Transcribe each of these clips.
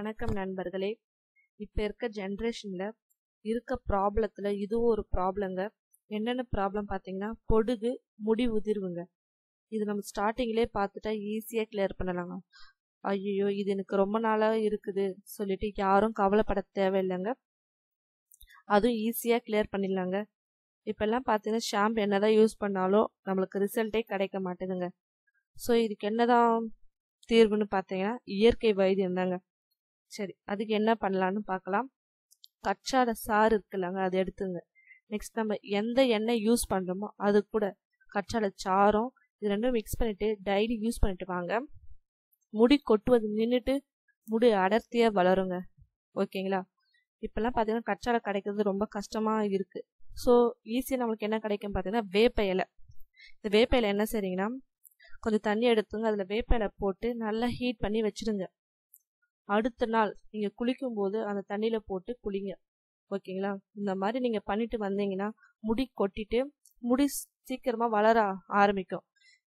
வணக்கம் நண்பர்களே. இப்போ இருக்க ஜென்ரேஷனில் இருக்க ப்ராப்ளத்தில் இதுவும் ஒரு ப்ராப்ளங்க என்னென்ன ப்ராப்ளம் பார்த்தீங்கன்னா பொடுகு முடி உதிர்வுங்க. இது நம்ம ஸ்டார்டிங்லேயே பார்த்துட்டா ஈஸியாக கிளியர் பண்ணலாங்க. ஐயோ இது எனக்கு ரொம்ப நாளாக இருக்குது சொல்லிட்டு யாரும் கவலைப்பட தேவையில்லைங்க. அதுவும் ஈஸியாக கிளியர் பண்ணிடலாங்க. இப்போல்லாம் பார்த்தீங்கன்னா ஷாம்பு என்னதான் யூஸ் பண்ணாலும் நம்மளுக்கு ரிசல்ட்டே கிடைக்க மாட்டேதுங்க ஸோ இதுக்கு என்னதான் தீர்வுன்னு பார்த்தீங்கன்னா இயற்கை வைத்தியம் தாங்க. சரி அதுக்கு என்ன பண்ணலான்னு பார்க்கலாம். கச்சாட சாறு இருக்குல்லங்க அதை எடுத்துங்க. நெக்ஸ்ட் நம்ம எந்த எண்ணெய் யூஸ் பண்ணுறோமோ அது கூட. கச்சாட சாரம் இது ரெண்டும் மிக்ஸ் பண்ணிட்டு டெய்லி யூஸ் பண்ணிட்டு வாங்க. முடி கொட்டுவது நின்றுட்டு முடி அடர்த்தியாக வளருங்க. ஓகேங்களா? இப்போல்லாம் பார்த்தீங்கன்னா கச்சாட கிடைக்கிறது ரொம்ப கஷ்டமாக இருக்குது ஸோ ஈஸியாக நம்மளுக்கு என்ன கிடைக்கும் பார்த்தீங்கன்னா வேப்ப இலை. இந்த வேப்ப இலை என்ன செய்றீங்கன்னா கொஞ்சம் தண்ணி எடுத்துங்க. அதில் வேப்ப இலை போட்டு நல்லா ஹீட் பண்ணி வச்சுடுங்க அடுத்த நாள் நீங்கள் குளிக்கும்போது அந்த தண்ணியில் போட்டு குளிங்க. ஓகேங்களா? இந்த மாதிரி நீங்கள் பண்ணிட்டு வந்தீங்கன்னா முடி கொட்டிட்டு முடி சீக்கிரமாக வளர ஆரம்பிக்கும்.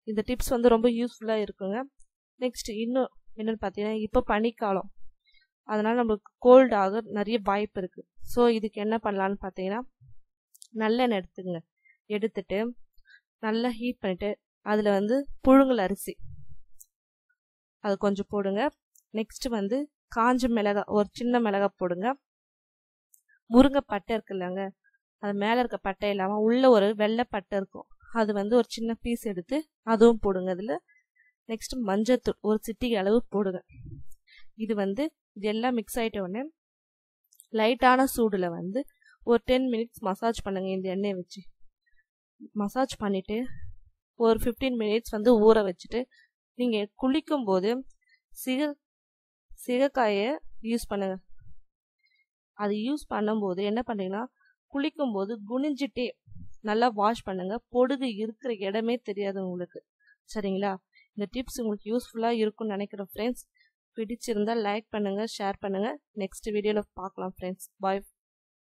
இந்த டிப்ஸ் வந்து ரொம்ப யூஸ்ஃபுல்லாக இருக்குங்க. நெக்ஸ்ட் இன்னும் என்னென்னு பார்த்தீங்கன்னா இப்போ பனிக்காலம். அதனால் நம்மளுக்கு கோல்டு ஆக நிறைய வாய்ப்பு இருக்குது ஸோ இதுக்கு என்ன பண்ணலான்னு பார்த்தீங்கன்னா நல்லெண்ணெய் எடுத்துங்க எடுத்துட்டு நல்லா ஹீட் பண்ணிவிட்டு அதில் வந்து புழுங்கல் அரிசி. அது கொஞ்சம் போடுங்க. நெக்ஸ்ட் வந்து காஞ்ச மிளகா ஒரு சின்ன மிளகா போடுங்க. முருங்கை பட்டை இருக்குல்லங்க அது மேலே இருக்க பட்டை இல்லாமல் உள்ளே ஒரு வெள்ளை பட்டை இருக்கும். அது வந்து ஒரு சின்ன பீஸ் எடுத்து அதுவும் போடுங்க அதில் நெக்ஸ்ட் மஞ்சத்தூள் ஒரு சிட்டிகை அளவு போடுங்க. இது வந்து இது எல்லாம் மிக்ஸ் ஆகிட்ட உடனே லைட்டான சூடில் வந்து ஒரு டென் மினிட்ஸ் மசாஜ் பண்ணுங்கள் இந்த எண்ணெயை வச்சு. மசாஜ் பண்ணிவிட்டு ஒரு ஃபிஃப்டீன் மினிட்ஸ் வந்து ஊற வச்சுட்டு நீங்கள் குளிக்கும்போது சிக சிகக்காயை யூஸ் பண்ணுங்க. அது யூஸ் பண்ணும்போது என்ன பண்ணுறீங்கன்னா குளிக்கும்போது குனிஞ்சிட்டே நல்லா வாஷ் பண்ணுங்க. பொடுகு இருக்கிற இடமே தெரியாது உங்களுக்கு. சரிங்களா? இந்த டிப்ஸ் உங்களுக்கு யூஸ்ஃபுல்லாக இருக்கும்னு நினைக்கிறேன் ஃப்ரெண்ட்ஸ் பிடிச்சிருந்தா லைக் பண்ணுங்கள் ஷேர் பண்ணுங்கள் நெக்ஸ்ட் வீடியோவில் பார்க்கலாம் ஃப்ரெண்ட்ஸ் பாய்